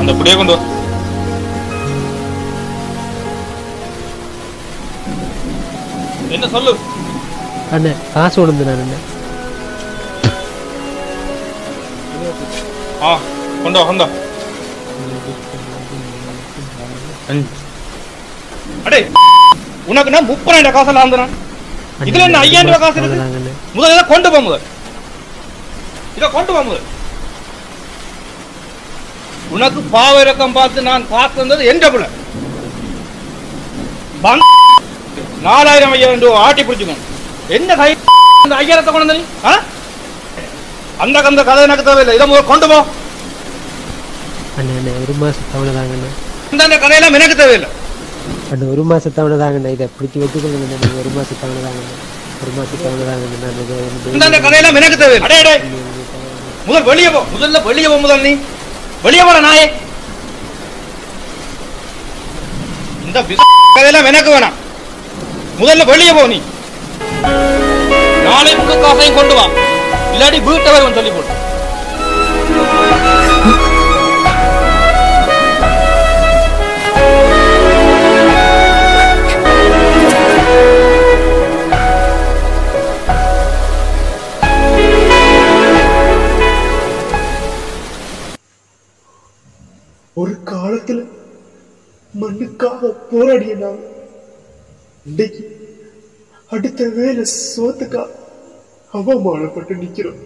அந்த புடிய கொண்டு வா. என்ன சொல்லு? அண்ணே காசு கொண்டு நான் அண்ணே. ஆ கொண்டு கொண்டு. அடே உனக்கு நான் முப்பதாயிரம் காசு எல்லாம் வந்தனா இதுல என்ன ஐயாயிரம் ரூபாய் காசு இருக்கு முதல்ல கொண்டு போ முதல் இதை கொண்டு போ முதல் உனக்கு பாவ இறக்கம் பார்த்து நான் பார்த்து வந்தது எந்த பிள்ளை நாலாயிரம் ஐயாயிரம் ரூபாய் ஆட்டி பிடிச்சுக்கணும் என்ன கை அந்த ஐயாயிரத்தை கொண்டு வந்த நீ? ஆ? அந்த கந்த கதை எனக்கு தேவையில்லை. இதை முதல் கொண்டு போ. அண்ணே ஒரு மாசம் தவணை தாங்க அண்ணே. இந்த அந்த கதையெல்லாம் எனக்கு தேவையில்லை. அண்ணே ஒரு மாசம் தவணை தாங்க அண்ணே. இதை பிடிச்சி வச்சுக்கொள்ளுங்க ஒரு மாசம் தவணை தாங்க அண்ணே. ஒரு மாசம் தவணை தாங்க அண்ணே நான் இதை வந்து இந்த அந்த கதையெல்லாம் எனக்கு தேவையில்லை. முதல் வெளியே போ. முதல்ல வெளியே போ முதல் நீ. வெளியே போற நாயே. இந்த கதையெல்லாம் எனக்கு வேணாம். முதல்ல வெளியே போ நீ. நாளை முழு காசையும் கொண்டு வா. இல்லாட்டி வீட்டை வருவன் சொல்லி போட்டு ஒரு காலத்துல மண்ணுக்காக போராடிய நான் இன்னைக்கு அடுத்த வேலை சோத்துக்கா அவமானப்பட்டு நிக்கிறோம்.